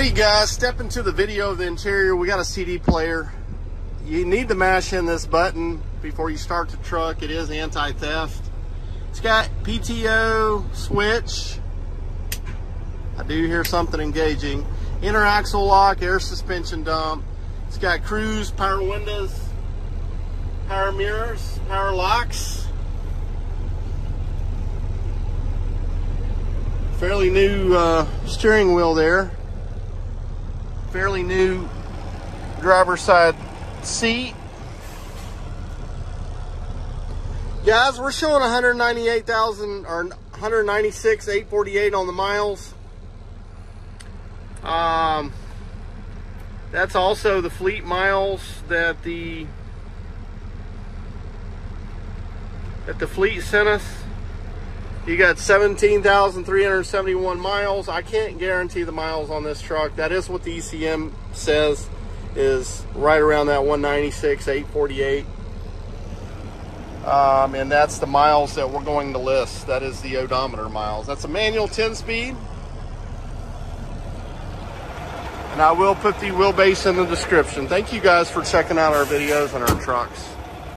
Hey guys, step into the video of the interior. We got a CD player. You need to mash in this button before you start the truck. It is anti-theft. It's got PTO switch. I do hear something engaging. Inter axle lock, air suspension dump. It's got cruise, power windows, power mirrors, power locks. Fairly new uh, steering wheel there. Fairly new driver's side seat. Guys, we're showing 198,000 or 196 848 on the miles. Um, that's also the fleet miles that the that the fleet sent us. You got 17,371 miles. I can't guarantee the miles on this truck. That is what the ECM says is right around that 196, 848. Um, and that's the miles that we're going to list. That is the odometer miles. That's a manual 10 speed. And I will put the wheelbase in the description. Thank you guys for checking out our videos and our trucks.